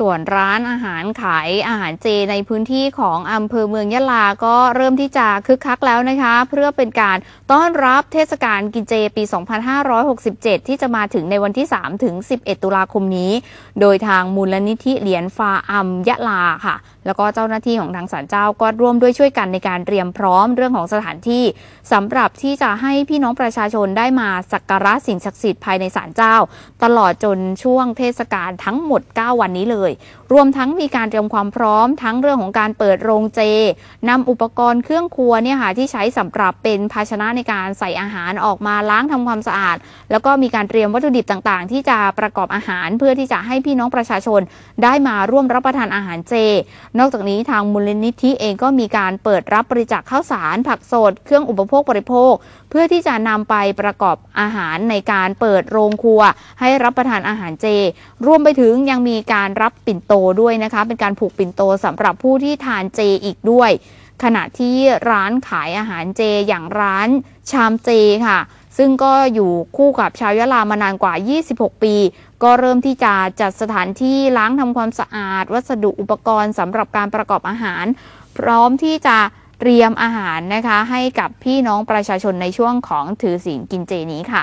ส่วนร้านอาหารขายอาหารเจในพื้นที่ของอำเภอเมืองยะลาก็เริ่มที่จะคึกคักแล้วนะคะ เพื่อเป็นการต้อนรับเทศกาลกินเจปี 2567 ที่จะมาถึงในวันที่ 3 ถึง 11 ตุลาคมนี้ โดยทางมูลนิธิเหรียญฟ้าอัมยะลาค่ะแล้วก็เจ้าหน้าที่ของทางศาลเจ้าก็ร่วมด้วยช่วยกันในการเตรียมพร้อมเรื่องของสถานที่สำหรับที่จะให้พี่น้องประชาชนได้มาสักการะสิ่งศักดิ์สิทธิ์ภายในศาลเจ้า ตลอดจนช่วงเทศกาลทั้งหมด 9 วันนี้เลย รวมทั้งมีการเตรียมความพร้อมทั้งเรื่องของการเปิดโรงเจนำอุปกรณ์เครื่องครัวเนี่ยค่ะที่ใช้สำหรับเป็นภาชนะในการใส่อาหารออกมาล้างทำความสะอาด แล้วก็มีการเตรียมวัตถุดิบต่างๆ ที่จะประกอบอาหารเพื่อที่จะให้พี่น้องประชาชนได้มาร่วมรับประทานอาหารเจนอกจากนี้ทางมูลนิธิเองก็มีการเปิดรับบริจาคข้าวสาร ผักสด เครื่องอุปโภคบริโภค เพื่อที่จะนำไปประกอบอาหารในการเปิดโรงครัว ให้รับประทานอาหารเจ รวมไปถึงยังมีการรับปิ่นโตด้วยนะคะ เป็นการผูกปิ่นโตสำหรับผู้ที่ทานเจอีกด้วย ขณะที่ร้านขายอาหารเจอย่างร้านชามเจค่ะ ซึ่งก็อยู่คู่กับชาวยะลามานานกว่า 26 ปี ก็เริ่มที่จะจัดสถานที่ล้างทำความสะอาด วัสดุอุปกรณ์สำหรับการประกอบอาหาร พร้อมที่จะเตรียมอาหารนะคะ ให้กับพี่น้องประชาชนในช่วงของถือศีลกินเจนี้ค่ะ